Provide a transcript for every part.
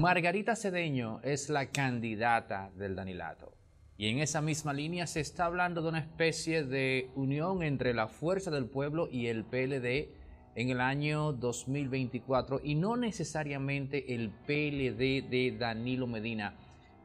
Margarita Cedeño es la candidata del Danilato. Y en esa misma línea se está hablando de una especie de unión entre la Fuerza del Pueblo y el PLD en el año 2024 y no necesariamente el PLD de Danilo Medina.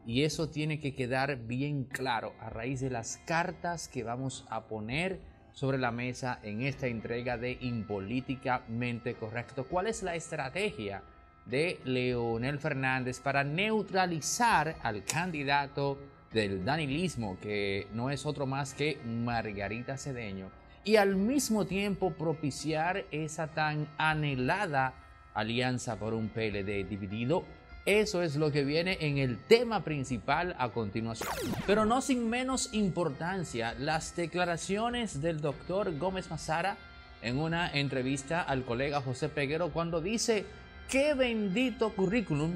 Y eso tiene que quedar bien claro a raíz de las cartas que vamos a poner sobre la mesa en esta entrega de Impolíticamente Correcto. ¿Cuál es la estrategia de Leonel Fernández para neutralizar al candidato del danilismo, que no es otro más que Margarita Cedeño? y al mismo tiempo propiciar esa tan anhelada alianza por un PLD dividido. Eso es lo que viene en el tema principal a continuación. Pero no sin menos importancia, las declaraciones del doctor Gómez Mazara en una entrevista al colega José Peguero cuando dice, qué bendito currículum,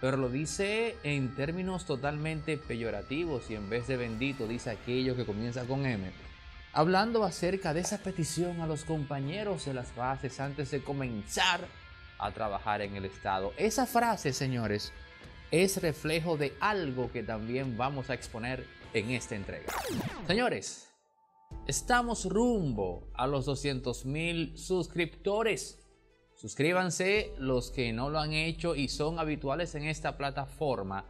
pero lo dice en términos totalmente peyorativos y en vez de bendito dice aquello que comienza con M hablando acerca de esa petición a los compañeros de las bases antes de comenzar a trabajar en el Estado. Esa frase, señores, es reflejo de algo que también vamos a exponer en esta entrega. Señores, estamos rumbo a los 200 mil suscriptores. Suscríbanse los que no lo han hecho y son habituales en esta plataforma.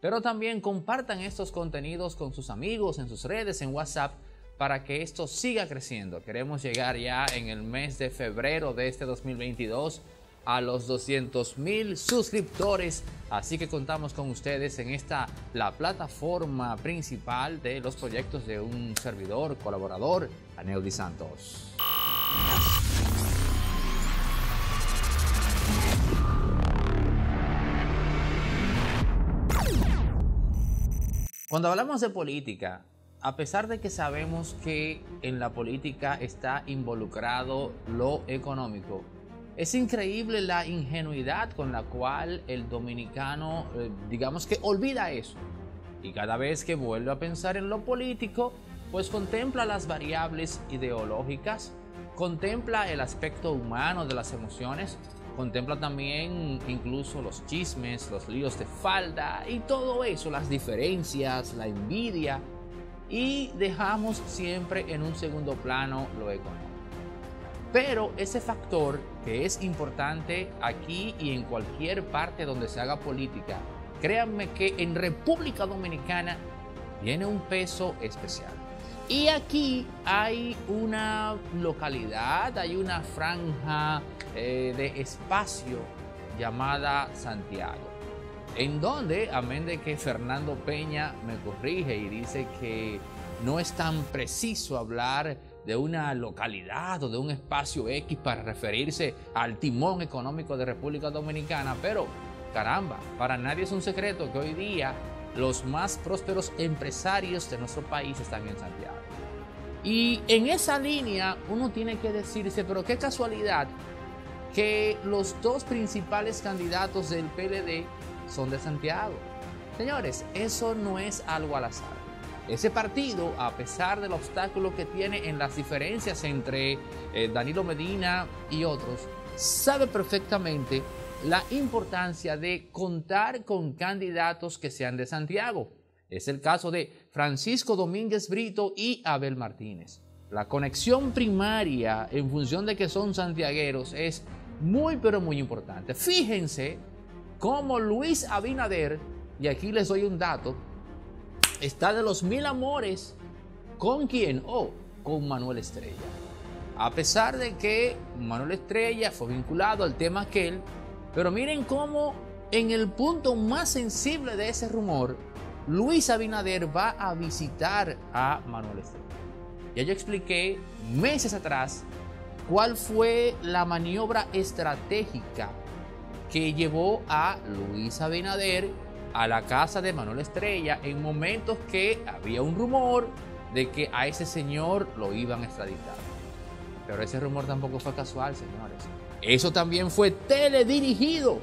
Pero también compartan estos contenidos con sus amigos en sus redes, en WhatsApp para que esto siga creciendo. Queremos llegar ya en el mes de febrero de este 2022 a los 200 mil suscriptores. Así que contamos con ustedes en esta, la plataforma principal de los proyectos de un servidor, colaborador, Anel Di Santos. Cuando hablamos de política, a pesar de que sabemos que en la política está involucrado lo económico, es increíble la ingenuidad con la cual el dominicano, eh, digamos que olvida eso. Y cada vez que vuelve a pensar en lo político, pues contempla las variables ideológicas, contempla el aspecto humano de las emociones, contempla también incluso los chismes, los líos de falda y todo eso, las diferencias, la envidia, y dejamos siempre en un segundo plano lo económico. Pero ese factor que es importante aquí y en cualquier parte donde se haga política, créanme que en República Dominicana tiene un peso especial. Y aquí hay una localidad, hay una franja eh, de espacio llamada Santiago. En donde, amén de que Fernando Peña me corrige y dice que no es tan preciso hablar de una localidad o de un espacio X para referirse al timón económico de República Dominicana, pero caramba, para nadie es un secreto que hoy día los más prósperos empresarios de nuestro país están en Santiago. Y en esa línea uno tiene que decirse, pero qué casualidad que los dos principales candidatos del PLD son de Santiago. Señores, eso no es algo al azar. Ese partido, a pesar del obstáculo que tiene en las diferencias entre eh, Danilo Medina y otros, sabe perfectamente la importancia de contar con candidatos que sean de Santiago. Es el caso de Francisco Domínguez Brito y Abel Martínez. La conexión primaria en función de que son santiagueros es muy pero muy importante. Fíjense como Luis Abinader, y aquí les doy un dato, está de los mil amores con quién? Oh, con Manuel Estrella. A pesar de que Manuel Estrella fue vinculado al tema aquel, pero miren cómo en el punto más sensible de ese rumor, Luis Abinader va a visitar a Manuel Estrella. Ya yo expliqué meses atrás cuál fue la maniobra estratégica que llevó a Luis Abinader a la casa de Manuel Estrella en momentos que había un rumor de que a ese señor lo iban a extraditar. Pero ese rumor tampoco fue casual, señores. Eso también fue teledirigido.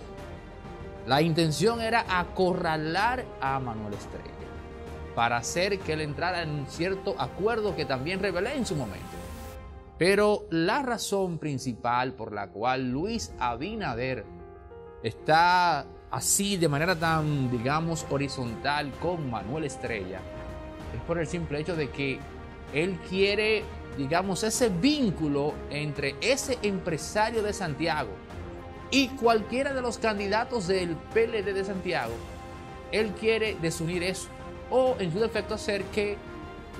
La intención era acorralar a Manuel Estrella para hacer que él entrara en cierto acuerdo que también revelé en su momento. Pero la razón principal por la cual Luis Abinader está así de manera tan, digamos, horizontal con Manuel Estrella es por el simple hecho de que él quiere, digamos, ese vínculo entre ese empresario de Santiago y cualquiera de los candidatos del PLD de Santiago. Él quiere desunir eso o en su defecto hacer que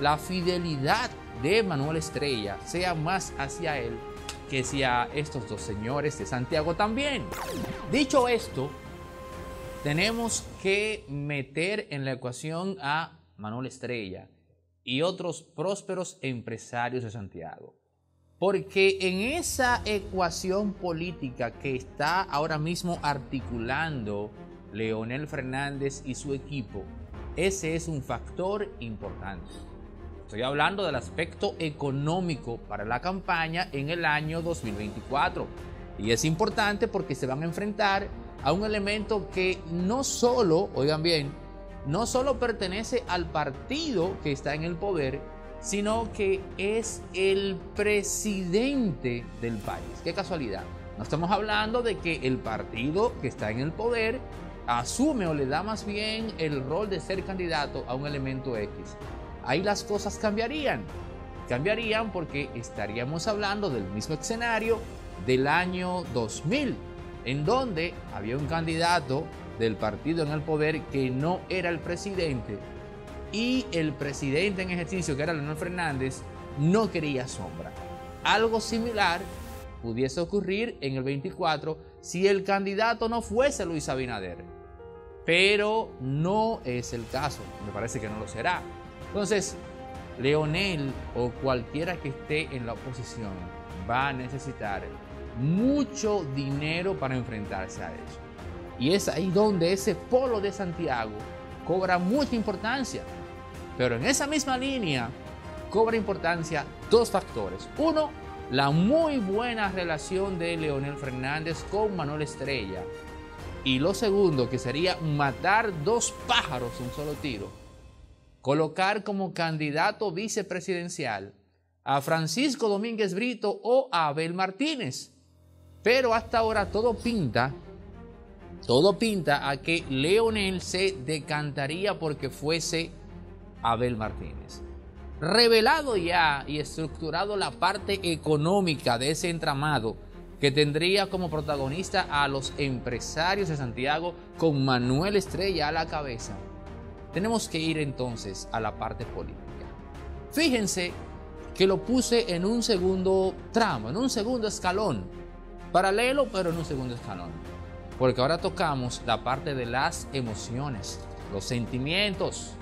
la fidelidad de Manuel Estrella sea más hacia él que hacia estos dos señores de Santiago también. Dicho esto, tenemos que meter en la ecuación a Manuel Estrella y otros prósperos empresarios de Santiago. Porque en esa ecuación política que está ahora mismo articulando Leonel Fernández y su equipo, ese es un factor importante. Estoy hablando del aspecto económico para la campaña en el año 2024. Y es importante porque se van a enfrentar a un elemento que no solo, oigan bien, no solo pertenece al partido que está en el poder, sino que es el presidente del país. Qué casualidad. No estamos hablando de que el partido que está en el poder asume o le da más bien el rol de ser candidato a un elemento X. Ahí las cosas cambiarían. Cambiarían porque estaríamos hablando del mismo escenario del año 2000, en donde había un candidato del partido en el poder que no era el presidente y el presidente en ejercicio, que era Leonel Fernández, no quería sombra. Algo similar pudiese ocurrir en el 24 si el candidato no fuese Luis Abinader. Pero no es el caso, me parece que no lo será. Entonces, Leonel o cualquiera que esté en la oposición va a necesitar mucho dinero para enfrentarse a eso. Y es ahí donde ese polo de Santiago cobra mucha importancia. Pero en esa misma línea cobra importancia dos factores. Uno, la muy buena relación de Leonel Fernández con Manuel Estrella. Y lo segundo, que sería matar dos pájaros en un solo tiro. Colocar como candidato vicepresidencial a Francisco Domínguez Brito o a Abel Martínez. Pero hasta ahora todo pinta todo pinta a que Leonel se decantaría porque fuese Abel Martínez. Revelado ya y estructurado la parte económica de ese entramado que tendría como protagonista a los empresarios de Santiago con Manuel Estrella a la cabeza, tenemos que ir entonces a la parte política. Fíjense que lo puse en un segundo tramo, en un segundo escalón, paralelo pero en un segundo escalón porque ahora tocamos la parte de las emociones, los sentimientos.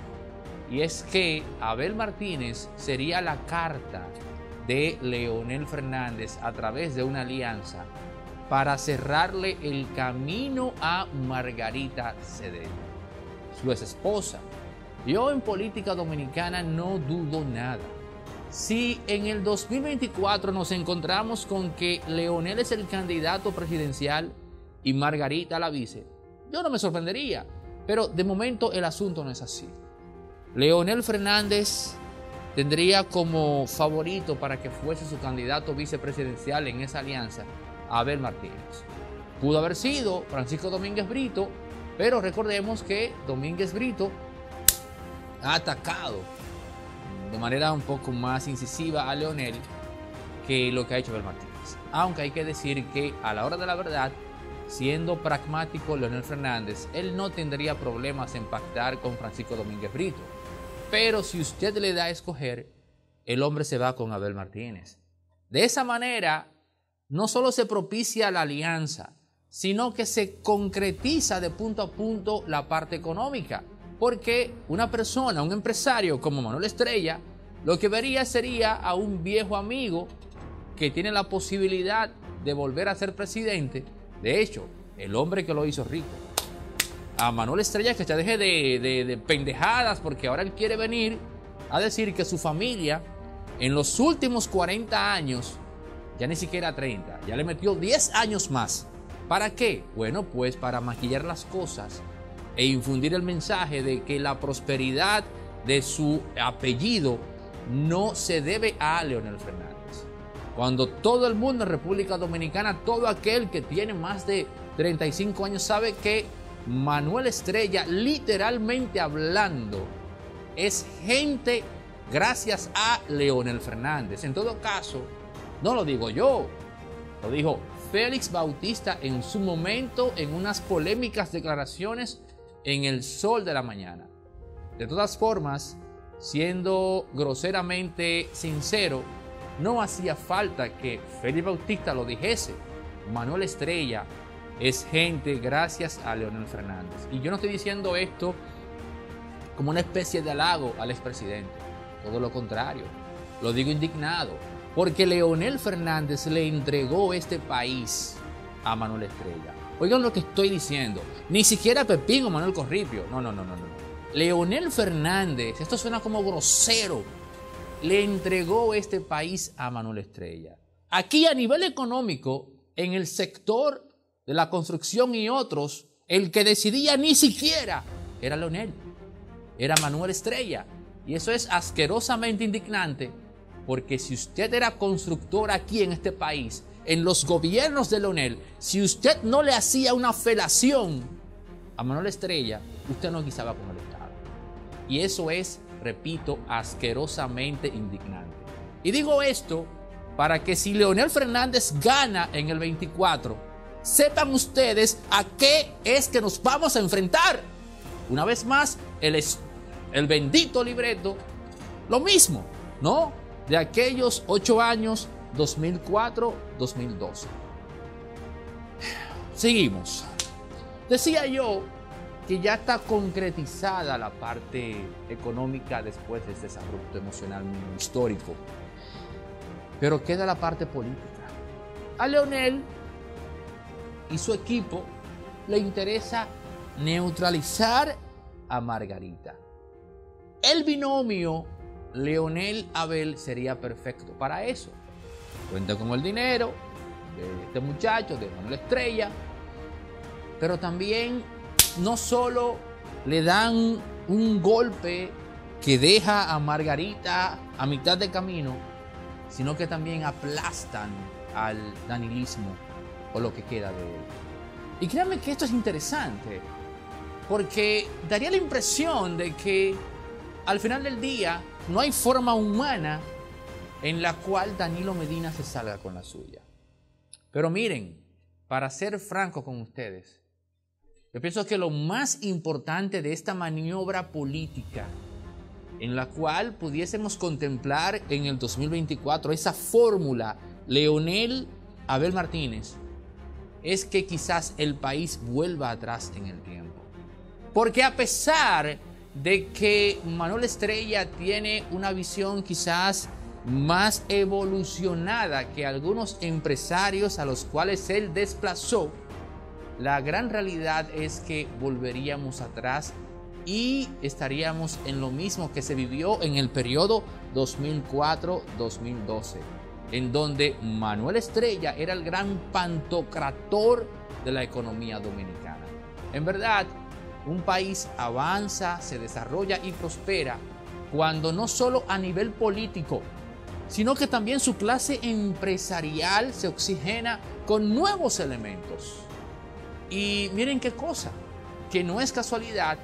Y es que Abel Martínez sería la carta de Leonel Fernández a través de una alianza para cerrarle el camino a Margarita Cedeño, su ex esposa. Yo en política dominicana no dudo nada. Si en el 2024 nos encontramos con que Leonel es el candidato presidencial, y Margarita la vice, yo no me sorprendería. Pero de momento el asunto no es así. Leonel Fernández tendría como favorito para que fuese su candidato vicepresidencial en esa alianza a Abel Martínez. Pudo haber sido Francisco Domínguez Brito, pero recordemos que Domínguez Brito ha atacado de manera un poco más incisiva a Leonel que lo que ha hecho Abel Martínez. Aunque hay que decir que a la hora de la verdad, Siendo pragmático Leonel Fernández, él no tendría problemas en pactar con Francisco Domínguez Brito. Pero si usted le da a escoger, el hombre se va con Abel Martínez. De esa manera, no solo se propicia la alianza, sino que se concretiza de punto a punto la parte económica. Porque una persona, un empresario como Manuel Estrella, lo que vería sería a un viejo amigo que tiene la posibilidad de volver a ser presidente de hecho, el hombre que lo hizo rico. A Manuel Estrella que se deje de, pendejadas porque ahora él quiere venir a decir que su familia en los últimos 40 años, ya ni siquiera 30, ya le metió 10 años más. ¿Para qué? Bueno, pues para maquillar las cosas e infundir el mensaje de que la prosperidad de su apellido no se debe a Leonel Fernández. Cuando todo el mundo en República Dominicana, todo aquel que tiene más de 35 años sabe que Manuel Estrella, literalmente hablando, es gente gracias a Leonel Fernández. En todo caso, no lo digo yo, lo dijo Félix Bautista en su momento en unas polémicas declaraciones en el sol de la mañana. De todas formas, siendo groseramente sincero, no hacía falta que Félix Bautista lo dijese. Manuel Estrella es gente gracias a Leonel Fernández. Y yo no estoy diciendo esto como una especie de halago al expresidente. Todo lo contrario. Lo digo indignado. Porque Leonel Fernández le entregó este país a Manuel Estrella. Oigan lo que estoy diciendo. Ni siquiera Pepín o Manuel Corripio. No, no, no, no, no. Leonel Fernández, esto suena como grosero, le entregó este país a Manuel Estrella. Aquí a nivel económico, en el sector de la construcción y otros, el que decidía ni siquiera era Leonel, era Manuel Estrella. Y eso es asquerosamente indignante, porque si usted era constructor aquí en este país, en los gobiernos de Leonel, si usted no le hacía una felación a Manuel Estrella, usted no guisaba con el Estado. Y eso es, repito, asquerosamente indignante. Y digo esto para que si Leonel Fernández gana en el 24, sepan ustedes a qué es que nos vamos a enfrentar. Una vez más, el, el bendito libreto, lo mismo, ¿no? De aquellos ocho años 2004-2012. Seguimos. Decía yo que ya está concretizada la parte económica después de este desarrollo emocional histórico. Pero queda la parte política. A Leonel y su equipo le interesa neutralizar a Margarita. El binomio Leonel Abel sería perfecto para eso. Cuenta con el dinero de este muchacho, de Manuel Estrella, pero también no solo le dan un golpe que deja a Margarita a mitad de camino, sino que también aplastan al danilismo o lo que queda de él. Y créanme que esto es interesante, porque daría la impresión de que al final del día no hay forma humana en la cual Danilo Medina se salga con la suya. Pero miren, para ser franco con ustedes, yo pienso que lo más importante de esta maniobra política en la cual pudiésemos contemplar en el 2024 esa fórmula Leonel Abel Martínez es que quizás el país vuelva atrás en el tiempo. Porque a pesar de que Manuel Estrella tiene una visión quizás más evolucionada que algunos empresarios a los cuales él desplazó, la gran realidad es que volveríamos atrás y estaríamos en lo mismo que se vivió en el periodo 2004-2012, en donde Manuel Estrella era el gran pantocrator de la economía dominicana. En verdad, un país avanza, se desarrolla y prospera cuando no solo a nivel político, sino que también su clase empresarial se oxigena con nuevos elementos. Y miren qué cosa, que no es casualidad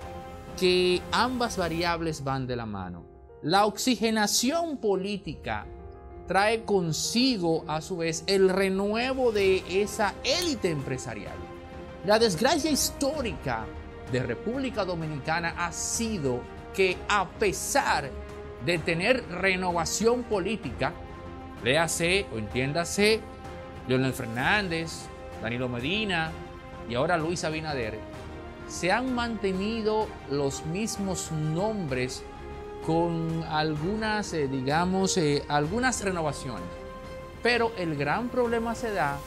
que ambas variables van de la mano. La oxigenación política trae consigo a su vez el renuevo de esa élite empresarial. La desgracia histórica de República Dominicana ha sido que a pesar de tener renovación política, léase o entiéndase Leonel Fernández, Danilo Medina y ahora Luis Abinader, se han mantenido los mismos nombres con algunas, eh, digamos, eh, algunas renovaciones. Pero el gran problema se da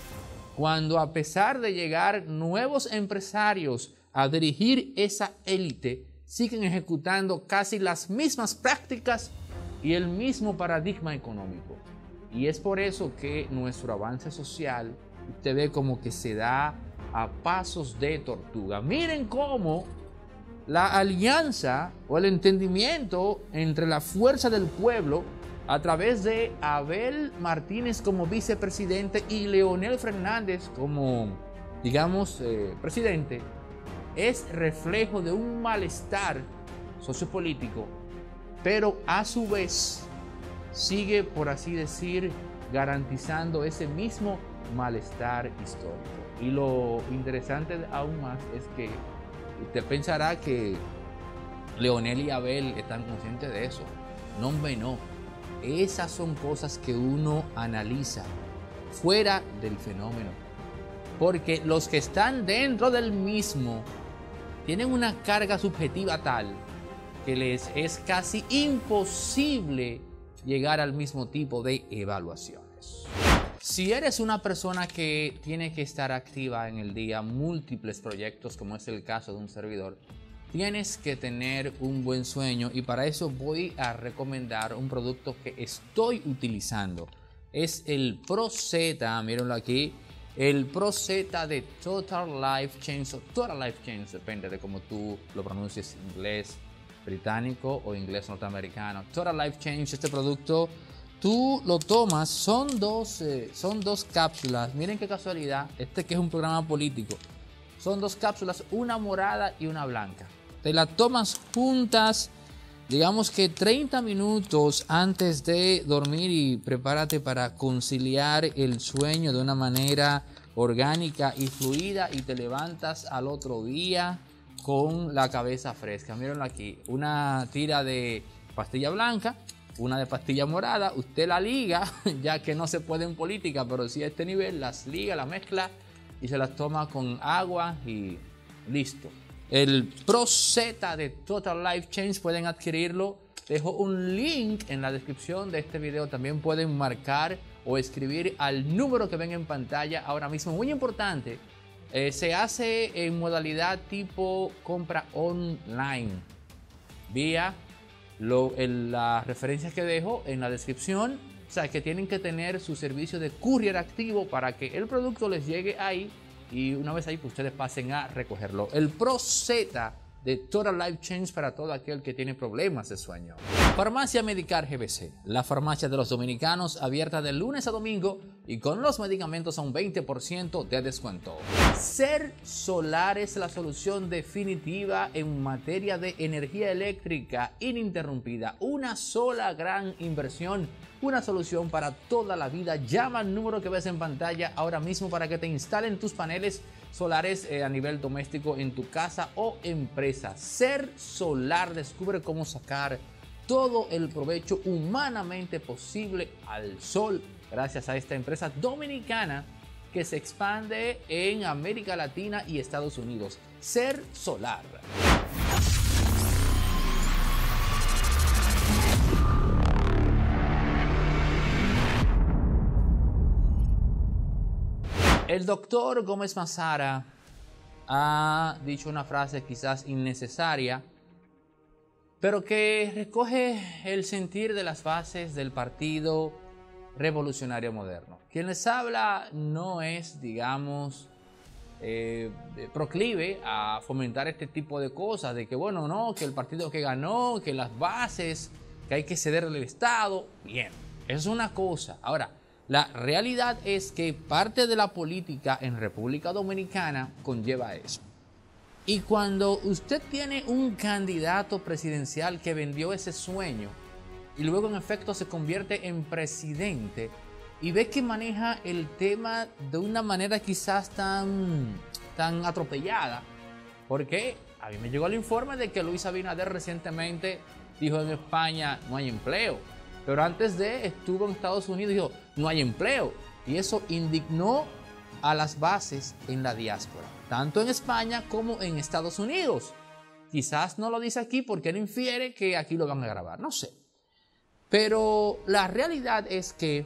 cuando a pesar de llegar nuevos empresarios a dirigir esa élite, siguen ejecutando casi las mismas prácticas y el mismo paradigma económico. Y es por eso que nuestro avance social, usted ve como que se da a pasos de tortuga. Miren cómo la alianza o el entendimiento entre la fuerza del pueblo a través de Abel Martínez como vicepresidente y Leonel Fernández como, digamos, eh, presidente, es reflejo de un malestar sociopolítico, pero a su vez sigue, por así decir, garantizando ese mismo malestar histórico. Y lo interesante aún más es que usted pensará que Leonel y Abel están conscientes de eso. No, hombre, no. Esas son cosas que uno analiza fuera del fenómeno. Porque los que están dentro del mismo tienen una carga subjetiva tal que les es casi imposible llegar al mismo tipo de evaluaciones. Si eres una persona que tiene que estar activa en el día, múltiples proyectos, como es el caso de un servidor, tienes que tener un buen sueño y para eso voy a recomendar un producto que estoy utilizando. Es el Pro Z, mírenlo aquí, el Pro Z de Total Life Change o Total Life Change, depende de cómo tú lo pronuncies inglés británico o inglés norteamericano. Total Life Change, este producto tú lo tomas, son dos, eh, son dos cápsulas, miren qué casualidad, este que es un programa político, son dos cápsulas, una morada y una blanca. Te la tomas juntas, digamos que 30 minutos antes de dormir y prepárate para conciliar el sueño de una manera orgánica y fluida y te levantas al otro día con la cabeza fresca. Mírenlo aquí, una tira de pastilla blanca, una de pastilla morada, usted la liga, ya que no se puede en política, pero si a este nivel las liga, la mezcla y se las toma con agua y listo. El Pro Z de Total Life Change pueden adquirirlo. Dejo un link en la descripción de este video. También pueden marcar o escribir al número que ven en pantalla ahora mismo. Muy importante, eh, se hace en modalidad tipo compra online vía lo, las referencias que dejo en la descripción. O sea, que tienen que tener su servicio de courier activo para que el producto les llegue ahí y una vez ahí pues ustedes pasen a recogerlo. El Pro Z de Total Life Change para todo aquel que tiene problemas de sueño. Farmacia Medicar GBC, la farmacia de los dominicanos abierta de lunes a domingo y con los medicamentos a un 20% de descuento. Ser solar es la solución definitiva en materia de energía eléctrica ininterrumpida. Una sola gran inversión una solución para toda la vida. Llama al número que ves en pantalla ahora mismo para que te instalen tus paneles solares eh, a nivel doméstico en tu casa o empresa. Ser Solar descubre cómo sacar todo el provecho humanamente posible al sol gracias a esta empresa dominicana que se expande en América Latina y Estados Unidos. Ser Solar. El doctor Gómez Mazara ha dicho una frase quizás innecesaria, pero que recoge el sentir de las bases del Partido Revolucionario Moderno. Quien les habla no es, digamos, eh, proclive a fomentar este tipo de cosas, de que bueno, no, que el partido que ganó, que las bases, que hay que ceder al Estado, bien, eso es una cosa. Ahora, la realidad es que parte de la política en República Dominicana conlleva eso. Y cuando usted tiene un candidato presidencial que vendió ese sueño y luego en efecto se convierte en presidente y ve que maneja el tema de una manera quizás tan, tan atropellada, porque a mí me llegó el informe de que Luis Abinader recientemente dijo en España no hay empleo pero antes de estuvo en Estados Unidos y dijo, no hay empleo. Y eso indignó a las bases en la diáspora, tanto en España como en Estados Unidos. Quizás no lo dice aquí porque él infiere que aquí lo van a grabar, no sé. Pero la realidad es que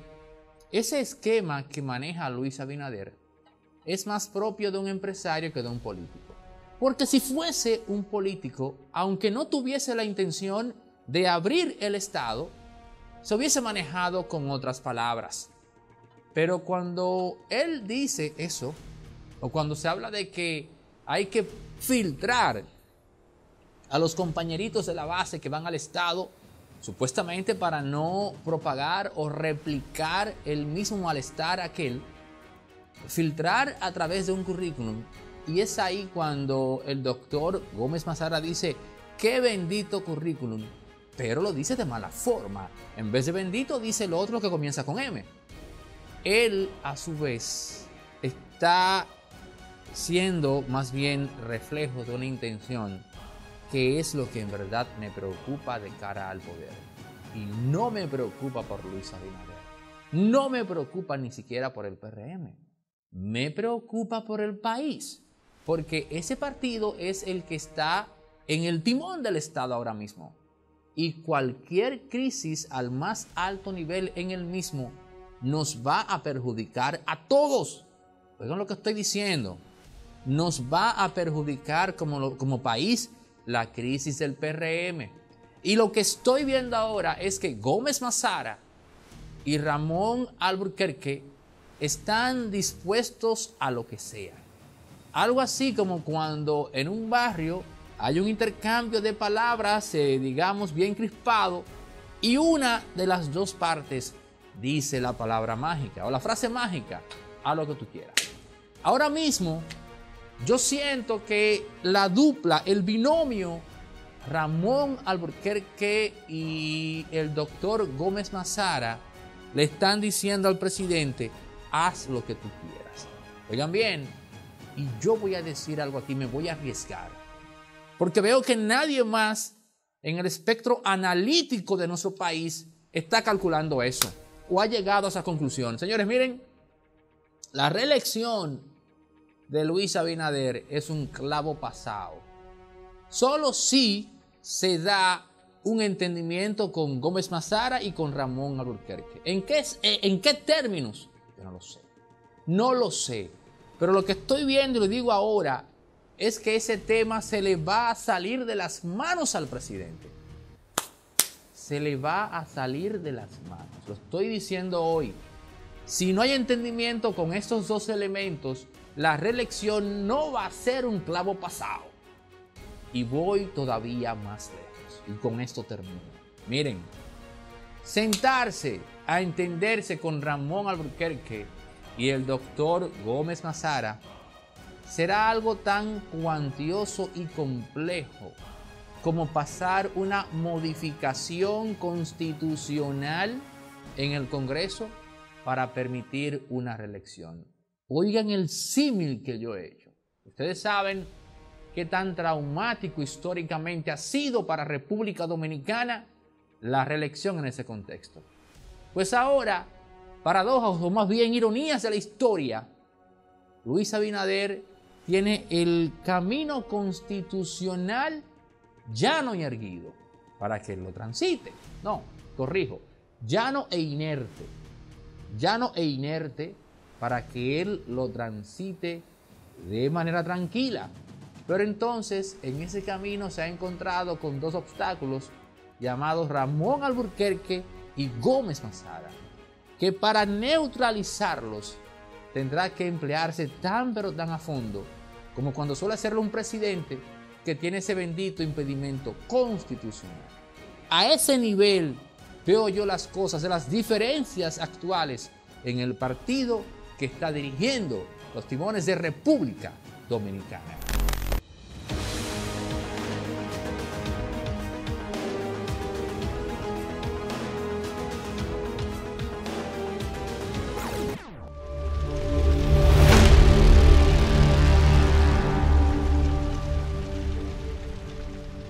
ese esquema que maneja Luis Abinader es más propio de un empresario que de un político. Porque si fuese un político, aunque no tuviese la intención de abrir el Estado, se hubiese manejado con otras palabras. Pero cuando él dice eso, o cuando se habla de que hay que filtrar a los compañeritos de la base que van al Estado, supuestamente para no propagar o replicar el mismo malestar aquel, filtrar a través de un currículum Y es ahí cuando el doctor Gómez Mazara dice, qué bendito currículum, pero lo dice de mala forma. En vez de bendito dice lo otro que comienza con M. Él, a su vez, está siendo más bien reflejo de una intención que es lo que en verdad me preocupa de cara al poder. Y no me preocupa por Luis Abinader. No me preocupa ni siquiera por el PRM. Me preocupa por el país. Porque ese partido es el que está en el timón del Estado ahora mismo. Y cualquier crisis al más alto nivel en el mismo nos va a perjudicar a todos. Oigan lo que estoy diciendo. Nos va a perjudicar como, como país la crisis del PRM. Y lo que estoy viendo ahora es que Gómez Mazara y Ramón Alburquerque están dispuestos a lo que sea. Algo así como cuando en un barrio hay un intercambio de palabras, eh, digamos, bien crispado, y una de las dos partes dice la palabra mágica o la frase mágica, a lo que tú quieras. Ahora mismo yo siento que la dupla, el binomio Ramón Alburquerque y el doctor Gómez Mazara le están diciendo al presidente, haz lo que tú quieras. Oigan bien, y yo voy a decir algo aquí, me voy a arriesgar, porque veo que nadie más en el espectro analítico de nuestro país está calculando eso o ha llegado a esa conclusión. Señores, miren, la reelección de Luis Abinader es un clavo pasado. Solo si se da un entendimiento con Gómez Mazara y con Ramón Alburquerque. ¿En qué, eh, ¿En qué términos? Yo no lo sé. No lo sé. Pero lo que estoy viendo y lo digo ahora es que ese tema se le va a salir de las manos al presidente. Se le va a salir de las manos. Lo estoy diciendo hoy. Si no hay entendimiento con estos dos elementos, la reelección no va a ser un clavo pasado. Y voy todavía más lejos. Y con esto termino. Miren, sentarse a entenderse con Ramón Alburquerque y el doctor Gómez Mazara será algo tan cuantioso y complejo como pasar una modificación constitucional en el Congreso para permitir una reelección. Oigan el símil que yo he hecho. Ustedes saben qué tan traumático históricamente ha sido para República Dominicana la reelección en ese contexto. Pues ahora, paradojas o más bien ironías de la historia, Luis Abinader tiene el camino constitucional llano y erguido para que lo transite. No, corrijo, llano e inerte. Llano e inerte para que él lo transite de manera tranquila. Pero entonces en ese camino se ha encontrado con dos obstáculos llamados Ramón Alburquerque y Gómez Mazara, que para neutralizarlos tendrá que emplearse tan pero tan a fondo como cuando suele hacerlo un presidente que tiene ese bendito impedimento constitucional. A ese nivel veo yo las cosas las diferencias actuales en el partido que está dirigiendo los timones de República Dominicana.